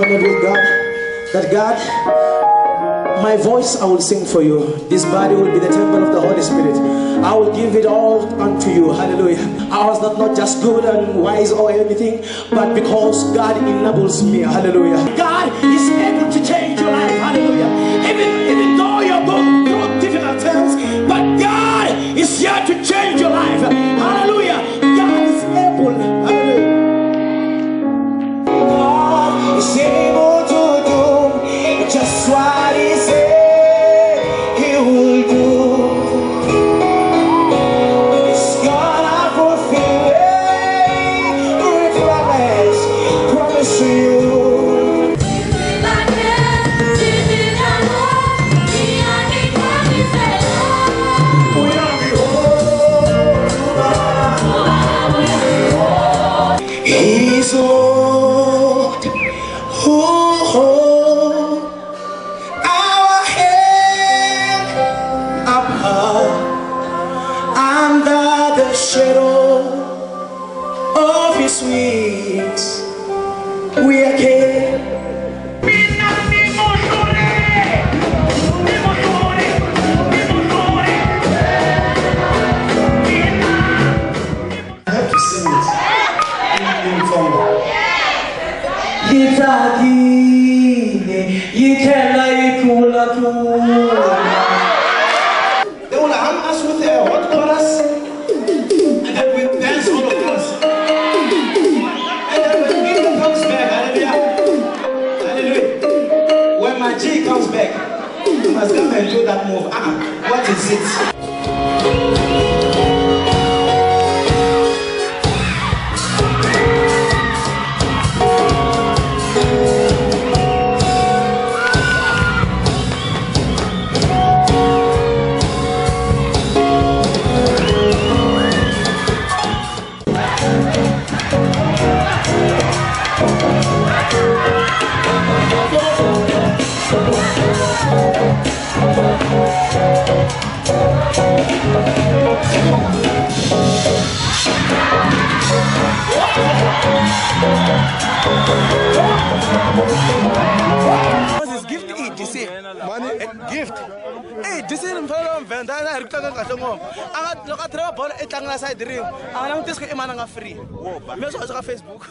that God, my voice I will sing for you. This body will be the temple of the Holy Spirit. I will give it all unto you. Hallelujah. I was not, not just good and wise or anything, but because God enables me. Hallelujah. God is able to change your life. Hallelujah. Lord. Oh, hold our hand up high under the shadow They will hang us with a hot chorus, and then we dance all of us. And then when Peter comes back, hallelujah, hallelujah. When my G comes back, you must come and do that move. Ah, what is it? Gift e DC money gift. Eh DC ni mfana wa mvenda na ri tlanga kahle ngoma. Anga loko a tirha bolo i tlangela side ring. A nga langutisi ku i mana nga free. Mi swi ka Facebook